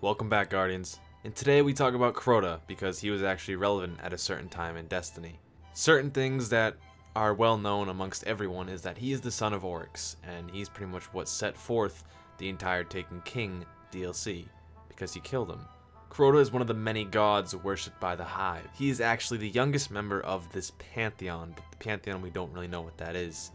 Welcome back, Guardians. And today we talk about Crota because he was actually relevant at a certain time in Destiny. Certain things that are well known amongst everyone is that he is the son of Oryx, and he's pretty much what set forth the entire Taken King DLC because he killed him. Crota is one of the many gods worshipped by the Hive. He is actually the youngest member of this pantheon, but the pantheon we don't really know what that is.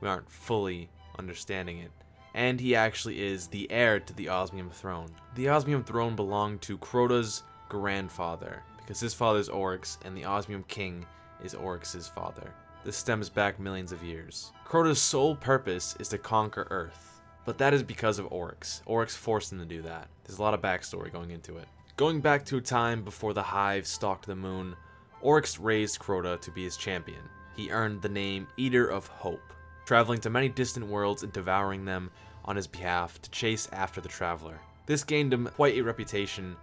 We aren't fully understanding it and he actually is the heir to the Osmium throne. The Osmium throne belonged to Crota's grandfather, because his father is Oryx, and the Osmium king is Oryx's father. This stems back millions of years. Crota's sole purpose is to conquer Earth, but that is because of Oryx. Oryx forced him to do that. There's a lot of backstory going into it. Going back to a time before the Hive stalked the moon, Oryx raised Crota to be his champion. He earned the name Eater of Hope traveling to many distant worlds and devouring them on his behalf to chase after the traveler. This gained him quite a reputation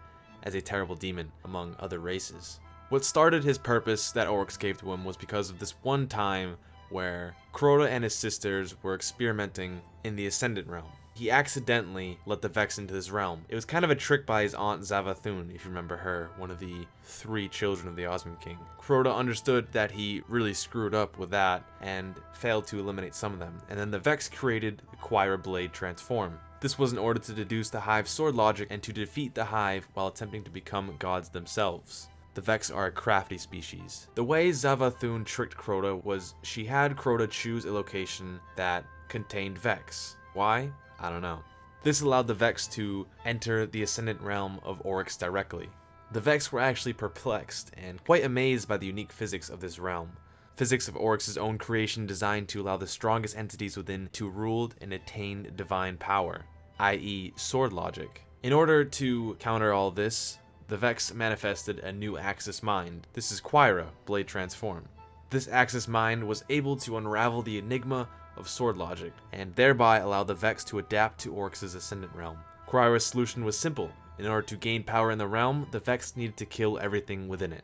as a terrible demon among other races. What started his purpose that Oryx gave to him was because of this one time where Crota and his sisters were experimenting in the Ascendant Realm he accidentally let the Vex into this realm. It was kind of a trick by his aunt Savathûn, if you remember her, one of the three children of the Osmium King. Crota understood that he really screwed up with that and failed to eliminate some of them, and then the Vex created the Quria Blade Transform. This was in order to deduce the Hive's sword logic and to defeat the Hive while attempting to become gods themselves. The Vex are a crafty species. The way Savathûn tricked Crota was she had Crota choose a location that contained Vex. Why? I don't know. This allowed the Vex to enter the Ascendant realm of Oryx directly. The Vex were actually perplexed and quite amazed by the unique physics of this realm. Physics of Oryx's own creation designed to allow the strongest entities within to rule and attain divine power, i.e. sword logic. In order to counter all this, the Vex manifested a new Axis Mind. This is Quria, Blade Transform. This Axis Mind was able to unravel the enigma of sword logic, and thereby allow the Vex to adapt to Oryx's Ascendant realm. Quria's solution was simple. In order to gain power in the realm, the Vex needed to kill everything within it.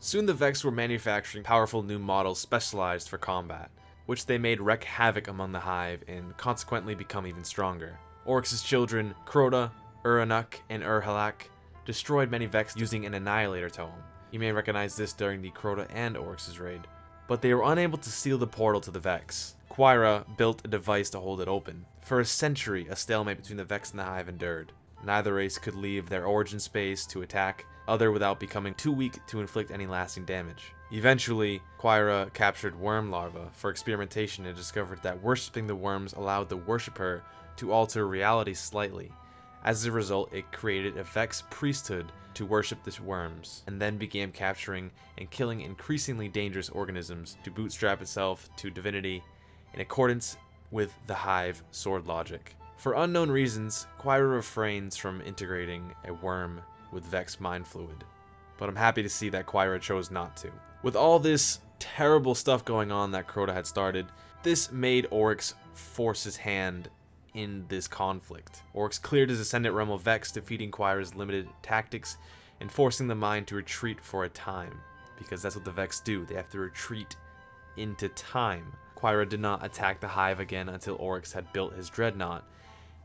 Soon the Vex were manufacturing powerful new models specialized for combat, which they made wreak havoc among the Hive and consequently become even stronger. Oryx's children, Crota, Ir Anûk, and Ir Halak, destroyed many Vex using an Annihilator Tome. You may recognize this during the Crota and Oryx's raid. But they were unable to seal the portal to the Vex. Quria built a device to hold it open. For a century, a stalemate between the Vex and the Hive endured. Neither race could leave their origin space to attack other without becoming too weak to inflict any lasting damage. Eventually, Quria captured worm larvae for experimentation and discovered that worshipping the worms allowed the worshipper to alter reality slightly. As a result, it created a Vex priesthood to worship the worms, and then began capturing and killing increasingly dangerous organisms to bootstrap itself to divinity in accordance with the Hive sword logic. For unknown reasons, Quria refrains from integrating a worm with Vex mind fluid, but I'm happy to see that Quria chose not to. With all this terrible stuff going on that Crota had started, this made Oryx force his hand in this conflict. Oryx cleared his Ascendant Realm of Vex, defeating Quria's limited tactics and forcing the mind to retreat for a time, because that's what the Vex do, they have to retreat into time. Quira did not attack the Hive again until Oryx had built his Dreadnought,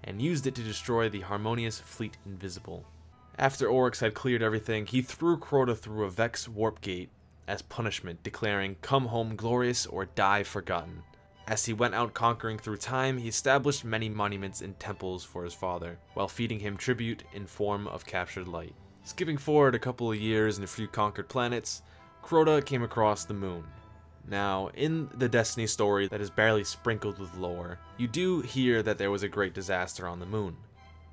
and used it to destroy the Harmonious Fleet Invisible. After Oryx had cleared everything, he threw Crota through a Vex Warp Gate as punishment, declaring, Come home glorious or die forgotten. As he went out conquering through time, he established many monuments and temples for his father, while feeding him tribute in form of captured light. Skipping forward a couple of years and a few conquered planets, Crota came across the moon, now, in the Destiny story that is barely sprinkled with lore, you do hear that there was a great disaster on the moon,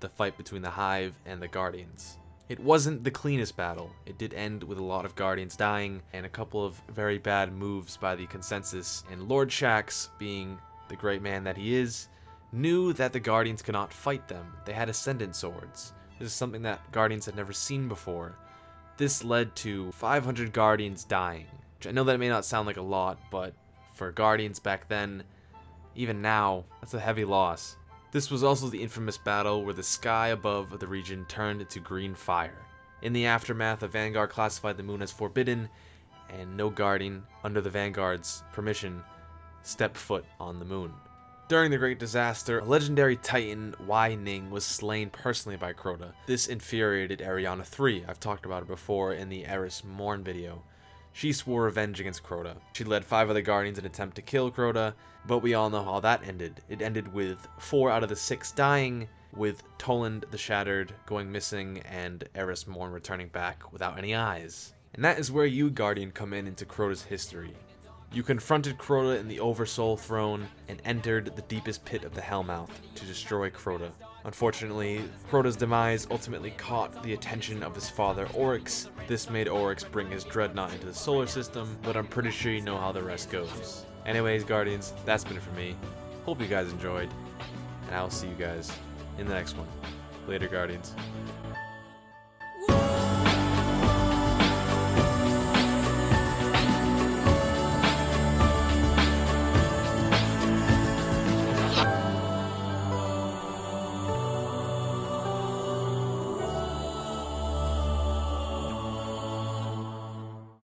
the fight between the Hive and the Guardians. It wasn't the cleanest battle, it did end with a lot of Guardians dying and a couple of very bad moves by the Consensus, and Lord Shaxx, being the great man that he is, knew that the Guardians could not fight them. They had Ascendant swords. This is something that Guardians had never seen before. This led to 500 Guardians dying, Which I know that it may not sound like a lot, but for Guardians back then, even now, that's a heavy loss. This was also the infamous battle where the sky above the region turned into green fire. In the aftermath, the Vanguard classified the moon as forbidden, and no Guardian, under the Vanguard's permission, stepped foot on the moon. During the Great Disaster, a legendary titan, Wei Ning, was slain personally by Crota. This infuriated Eriana III. I've talked about it before in the Eris Morn video. She swore revenge against Crota. She led five other Guardians in an attempt to kill Crota, but we all know how that ended. It ended with four out of the six dying, with Toland the Shattered going missing, and Eris Morn returning back without any eyes. And that is where you, Guardian, come in into Crota's history. You confronted Crota in the Oversoul throne and entered the deepest pit of the Hellmouth to destroy Crota. Unfortunately, Crota's demise ultimately caught the attention of his father Oryx. This made Oryx bring his dreadnought into the solar system, but I'm pretty sure you know how the rest goes. Anyways, Guardians, that's been it for me. Hope you guys enjoyed, and I'll see you guys in the next one. Later, Guardians.